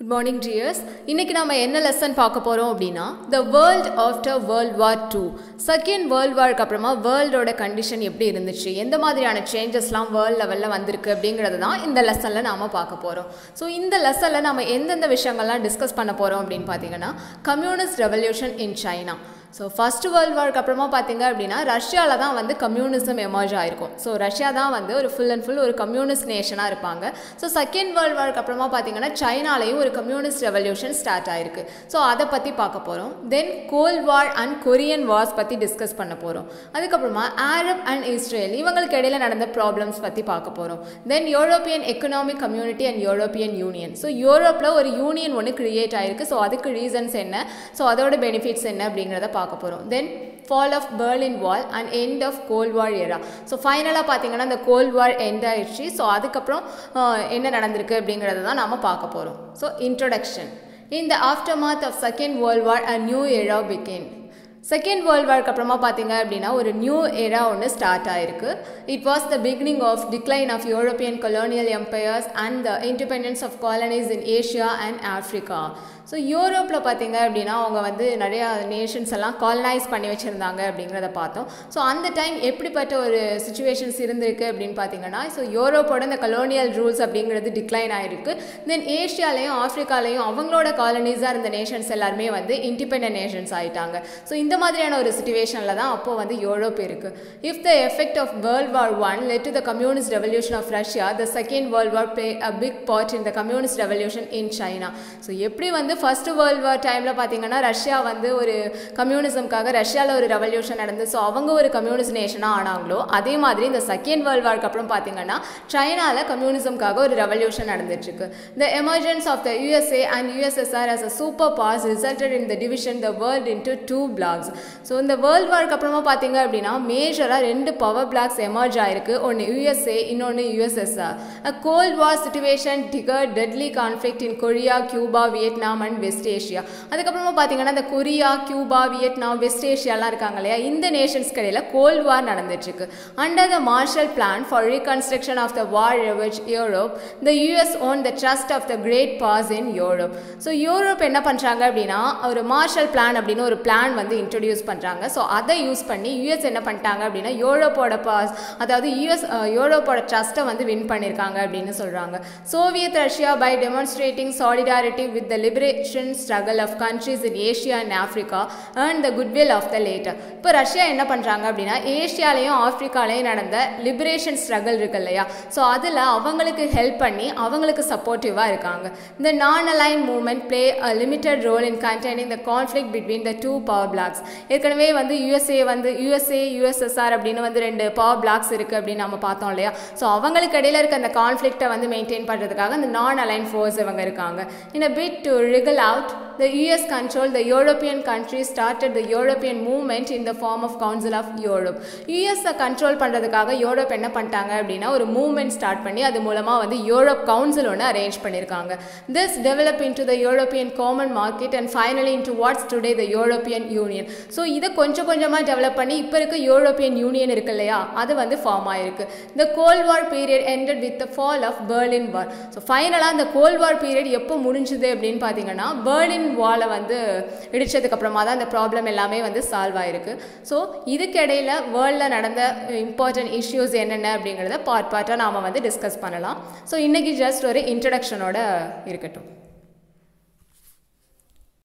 Good morning tears இன்றைக்கி நம்ம என்ன லெசன் பார்க்க போகிறோம் அப்படின்னா the world after world war two second world வார்க்கு அப்புறமா வேர்ல்டோட கண்டிஷன் எப்படி இருந்துச்சு? எந்த மாதிரியான சேஞ்சஸ்லாம் வேர்ல்ட் லெவலில் வந்திருக்கு அப்படிங்கிறது தான் இந்த லெசனில் நாம் பார்க்க போகிறோம் ஸோ இந்த லெசனில் நம்ம எந்தெந்த விஷயங்கள்லாம் டிஸ்கஸ் பண்ண போகிறோம் அப்படின்னு பார்த்தீங்கன்னா communist revolution in China so first world வார்க்கு அப்புறமா பார்த்தீங்க அப்படின்னா ரஷ்யாவில் தான் வந்து கம்யூனிசம் எமர்ஜ் ஆயிருக்கும். ஸோ ரஷ்யா தான் வந்து ஒரு ஃபுல் அண்ட் ஃபுல் ஒரு கம்யூனிஸ்ட் நேஷனாக இருப்பாங்க. ஸோ செகண்ட் வேர்ல்ட் வார்க்கு அப்புறமா பார்த்தீங்கன்னா சைனாலையும் ஒரு கம்யூனிஸ்ட் ரெவல்யூஷன் ஸ்டார்ட் ஆயிருக்கு. ஸோ அதை பற்றி பார்க்க போகிறோம் then cold war and Korean wars பற்றி டிஸ்கஸ் பண்ண போகிறோம் அதுக்கப்புறமா ஆரப் அண்ட் இஸ்ரேல் இவங்களுக்கு இடையில நடந்த ப்ராப்ளம்ஸ் பற்றி பார்க்க போகிறோம் then European economic community and European union so யூரோப்பில் ஒரு யூனியன் ஒன்று கிரியேட் ஆயிருக்கு. ஸோ அதுக்கு ரீசன்ஸ் என்ன? ஸோ அதோட பெனிஃபிட்ஸ் என்ன அப்படிங்கிறத பார்க்க போகிறோம் then fall of Berlin wall and end of cold war era so ஃபைனலாக பார்த்தீங்கன்னா இந்த கோல்ட் வார் எண்ட் ஆயிடுச்சு. ஸோ அதுக்கப்புறம் என்ன நடந்திருக்கு அப்படிங்கிறத தான் நாம் பார்க்க போகிறோம் so introduction in the aftermath of second world war a new era began second world வார்க்கு அப்புறமா பார்த்தீங்க அப்படின்னா ஒரு நியூ ஏரா ஒன்று ஸ்டார்ட் ஆயிருக்கு. It was the beginning of decline of European colonial empires and the independence of colonies in Asia and Africa so யூரோப்பில் பார்த்தீங்க அப்படின்னா அவங்க வந்து நிறையா நேஷன்ஸ் எல்லாம் காலனைஸ் பண்ணி வச்சுருந்தாங்க அப்படிங்கிறத பார்த்தோம். ஸோ அந்த டைம் எப்படிப்பட்ட ஒரு சுச்சுவேஷன்ஸ் இருந்திருக்கு அப்படின்னு பார்த்தீங்கன்னா ஸோ யூரோப்போட இந்த கலோனியல் ரூல்ஸ் அப்படிங்கிறது டிக்ளைன் ஆகிருக்கு தென் ஏஷியாலையும் ஆஃப்ரிக்காலையும் அவங்களோட காலனிஸாக இருந்த நேஷன்ஸ் எல்லாருமே வந்து இண்டிபெண்ட் நேஷன்ஸ் ஆகிட்டாங்க ஸோ இந்த மாதிரியான ஒரு சுச்சுவேஷனில் தான் அப்போ வந்து யூரோப் இருக்குது if the effect of world war one led to the communist revolution of Russia the second world war play a big part in the communist revolution in China so எப்படி வந்து ஃபர்ஸ்ட் வேர்ல்ட் வார் டைமில் பார்த்தீங்கன்னா Russia வந்து ஒரு கம்யூனிசம்காக ரஷ்யாவில் ஒரு revolution நடந்து so அவங்க ஒரு கம்யூனிஸ்ட் நேஷனாக ஆனாங்களோ அதே மாதிரி இந்த செகண்ட் வேர்ல்ட் வார்க்கு அப்புறம் பார்த்தீங்கன்னா சைனாவில் கம்யூனிசம்காக ஒரு ரெவல்யூஷன் நடந்துட்டுருக்கு the emergence of the USA and USSR as a super boss resulted in the division the world into two blocs so இந்த வேர்ல்டு வார்க்கு அப்புறமா பார்த்தீங்க அப்படின்னா மேஜராக ரெண்டு பவர் பிளாக்ஸ் எமர்ஜ் ஆயிருக்கு. ஒன்று யூஎஸ்ஏ இன்னொன்று USSR cold war situation trigger deadly conflict in Korea Cuba Vietnam and West Asia அதுக்கப்புறமா பார்த்தீங்கன்னா இந்த கொரியா கியூபா வியட்நாம் வெஸ்ட் ஏஷியாலாம் இருக்காங்க இல்லையா? இந்த நேஷன்ஸ்க்கு இடையில கோல்ட் வார் நடந்துட்டுருக்கு. Under the Marshall plan for reconstruction of the war ravaged Europe the US own the trust of the great boss in Europe so Europe என்ன பண்ணுறாங்க அப்படின்னா ஒரு மார்ஷல் பிளான் அப்படின்னு ஒரு பிளான் வந்து இன்ட்ரடியூஸ் பண்ணுறாங்க ஸோ அதை யூஸ் பண்ணி யூஎஸ் என்ன பண்ணிட்டாங்க அப்படின்னா யூரோப்போட பாஸ் அதாவது யூஎஸ் யூரோப்போட ட்ரஸ்ட்டை வந்து வின் பண்ணியிருக்காங்க அப்படின்னு சொல்கிறாங்க Soviet Russia by demonstrating solidarity with the liberation struggle of countries in Asia and Africa earn the goodwill of the latter இப்போ ரஷ்யா என்ன பண்ணுறாங்க அப்படின்னா ஏஷியாலையும் ஆஃப்ரிக்காலையும் நடந்த லிபரேஷன் ஸ்ட்ரகல் இருக்கு இல்லையா? ஸோ அதில் அவங்களுக்கு ஹெல்ப் பண்ணி அவங்களுக்கு சப்போர்ட்டிவாக இருக்காங்க. இந்த non align movement play a limited role in containing the conflict between the two power blocs ஏற்கனவே வந்து யூஎஸ்ஏ வந்து யூஎஸ்ஏ யூஎஸ்எஸ்ஆர் அப்படின்னு வந்து ரெண்டு பவர் பிளாக்ஸ் இருக்குது அப்படின்னு நம்ம பார்த்தோம் இல்லையா? ஸோ அவங்களுக்கு இடையில இருக்க அந்த கான்ஃப்ளிக்ட்டை வந்து மெயின்டைன் பண்ணுறதுக்காக அந்த நான் அலைன் ஃபோர்ஸ் இவங்க இருக்காங்க. In a bid to wriggle out the US controlled the European countries started the European movement in the form of Council of Europe. US control பண்ணுறதுக்காக யூரோப் என்ன பண்ணிட்டாங்க அப்படின்னா ஒரு மூவ்மெண்ட் ஸ்டார்ட் பண்ணி அது மூலமாக வந்து யூரோப் கவுன்சில் ஒன்று அரேஞ்ச் பண்ணியிருக்காங்க this develop into the European common market and finally into what's today the European union so இதை கொஞ்சம் கொஞ்சமாக டெவலப் பண்ணி இப்போ இருக்க யூரோப்பியன் யூனியன் இருக்கு இல்லையா? அது வந்து ஃபார்ம் ஆயிருக்கு. இந்த cold war period ended with the fall of Berlin war so ஃபைனலாக அந்த கோல்ட் வார் பீரியட் எப்போ முடிஞ்சுது அப்படின்னு பார்த்தீங்கன்னா பேர்லின் வாலை வந்து இடித்ததுக்கு அப்புறமா தான் இந்த ப்ராப்ளம் எல்லாமே வந்து சால்வ் ஆயிருக்கு. ஸோ இதுக்கிடையில் வேர்ல்டில் நடந்த இம்பார்ட்டன்ட் இஷ்யூஸ் என்னென்ன அப்படிங்கிறத பார்ட் பார்ட்டாக நாம் வந்து டிஸ்கஸ் பண்ணலாம். ஸோ இன்றைக்கி ஜஸ்ட் ஒரு இன்ட்ரடக்ஷனோட இருக்கட்டும்.